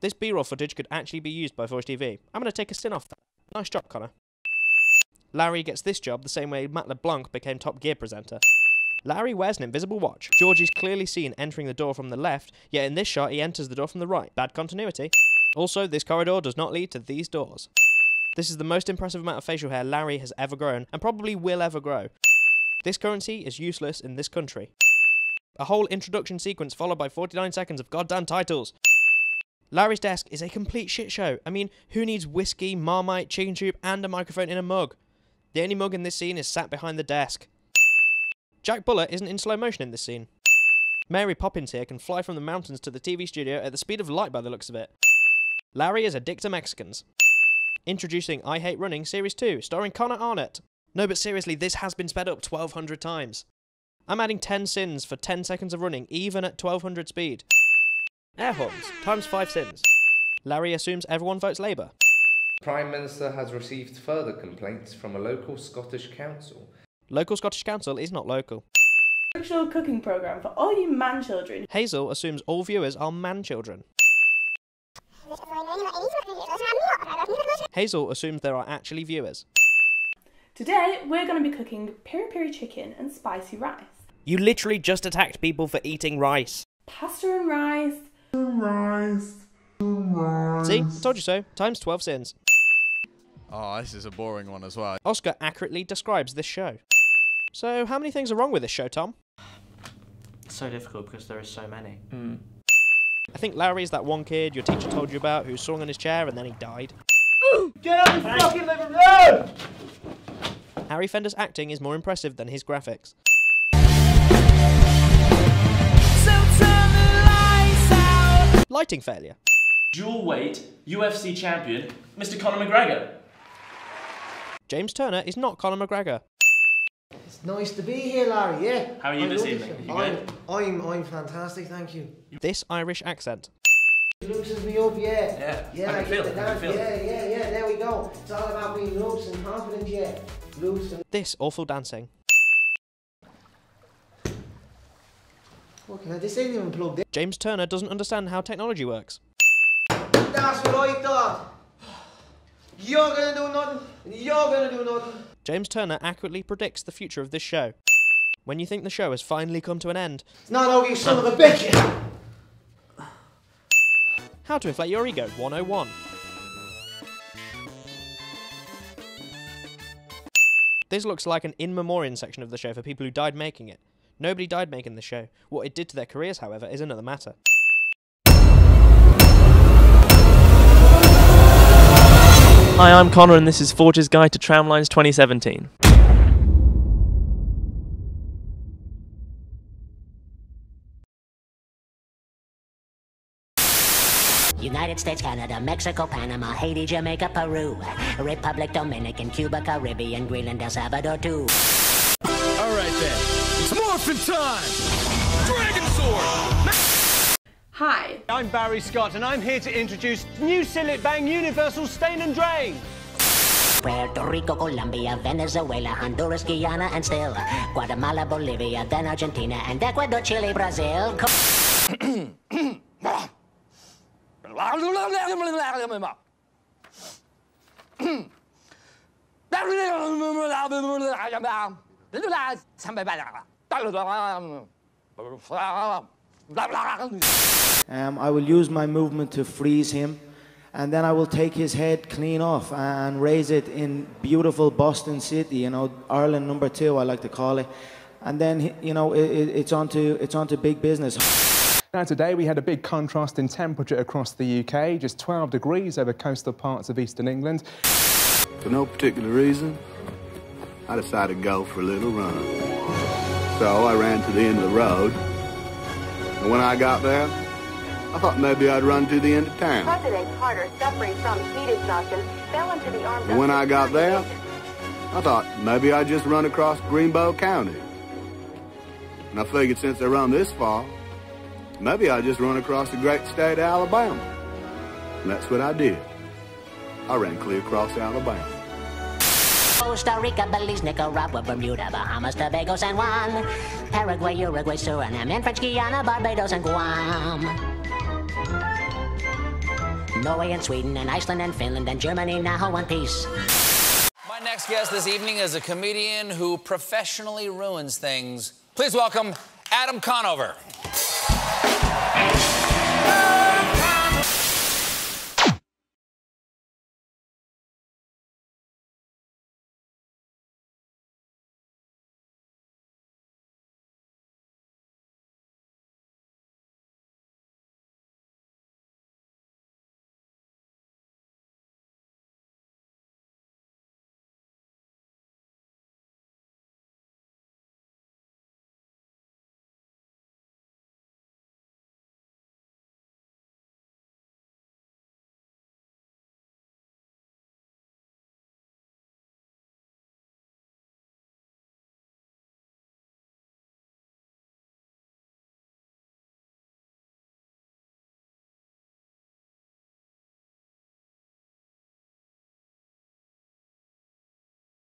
This B-roll footage could actually be used by Voice TV. I'm going to take a sin off that. Nice job, Connor. Larry gets this job the same way Matt LeBlanc became Top Gear presenter. Larry wears an invisible watch. George is clearly seen entering the door from the left, yet in this shot he enters the door from the right. Bad continuity. Also, this corridor does not lead to these doors. This is the most impressive amount of facial hair Larry has ever grown, and probably will ever grow. This currency is useless in this country. A whole introduction sequence followed by 49 seconds of goddamn titles. Larry's desk is a complete shit show. I mean, who needs whiskey, marmite, chicken soup, and a microphone in a mug? The only mug in this scene is sat behind the desk. Jack Buller isn't in slow motion in this scene. Mary Poppins here can fly from the mountains to the TV studio at the speed of light by the looks of it. Larry is a dick to Mexicans. Introducing I Hate Running Series 2, starring Connor Arnott. No, but seriously, this has been sped up 1200 times. I'm adding 10 sins for 10 seconds of running, even at 1200 speed. Air horns, times 5 sins. Larry assumes everyone votes Labour. Prime Minister has received further complaints from a local Scottish council. Local Scottish Council is not local. Fictional cooking program for all you man children. Hazel assumes all viewers are man children. Hazel assumes there are actually viewers. Today we're going to be cooking peri peri chicken and spicy rice. You literally just attacked people for eating rice. Pasta and rice. See? Told you so. Times 12 sins. Oh, this is a boring one as well. Oscar accurately describes this show. So, how many things are wrong with this show, Tom? It's so difficult because there are so many. Hmm. I think Larry's that one kid your teacher told you about who swung on his chair and then he died. Get out of the fucking living room! Harry Fender's acting is more impressive than his graphics. Lighting failure. Dual weight UFC champion, Mr. Conor McGregor. James Turner is not Conor McGregor. It's nice to be here, Larry, yeah? How are you I this love evening? it. You I'm. I'm, I'm fantastic, thank you. This Irish accent. Loosens me up, yeah. Yeah, Yeah, I I, can feel it, I can dance. feel it. Yeah, yeah, yeah, there we go. It's all about being loose and confident, yeah. Loose and... This awful dancing. Fucking hell, this ain't even plugged in. James Turner doesn't understand how technology works. That's what I thought. You're gonna do nothing. You're gonna do nothing. James Turner accurately predicts the future of this show. When you think the show has finally come to an end, It's not over, you son of a bitch. how to inflate your ego 101. This looks like an in memoriam section of the show for people who died making it. Nobody died making the show. What it did to their careers, however, is another matter. Hi, I'm Connor, and this is Forge's Guide to Tramlines 2017. United States, Canada, Mexico, Panama, Haiti, Jamaica, Peru, Republic Dominican, Cuba, Caribbean, Greenland, El Salvador, too. All right then, it's morphin' time! Dragon Sword! Hi. I'm Barry Scott, and I'm here to introduce new Cillit Bang Universal Stain and Drain. Puerto Rico, Colombia, Venezuela, Honduras, Guyana, and still Guatemala, Bolivia, then Argentina, and Ecuador, Chile, Brazil. Co- Um, I will use my movement to freeze him, and then I will take his head clean off and raise it in beautiful Boston City, you know, Ireland number two, I like to call it. And then, you know, it, it, it's onto it's onto big business. Now, today we had a big contrast in temperature across the UK, just 12 degrees over coastal parts of eastern England. For no particular reason, I decided to go for a little run. So I ran to the end of the road, and when I got there, I thought maybe I'd run to the end of town. President Carter, suffering from heat exhaustion, fell into the arms And when I got there, I thought maybe I'd just run across Greenbow County. And I figured since I run this far, maybe I'd just run across the great state of Alabama. And that's what I did. I ran clear across Alabama. Costa Rica, Belize, Nicaragua, Bermuda, Bahamas, Tobago, San Juan, Paraguay, Uruguay, Suriname, and French Guiana, Barbados, and Guam. Norway and Sweden and Iceland and Finland and Germany now one piece. My next guest this evening is a comedian who professionally ruins things. Please welcome Adam Conover.